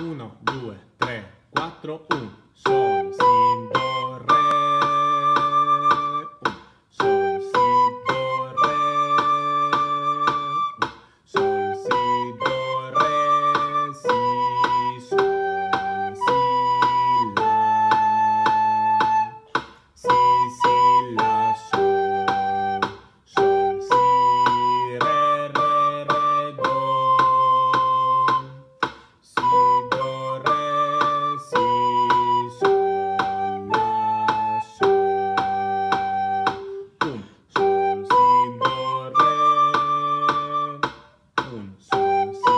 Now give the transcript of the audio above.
1, 2, 3, 4, 1. Sol, si, som, som.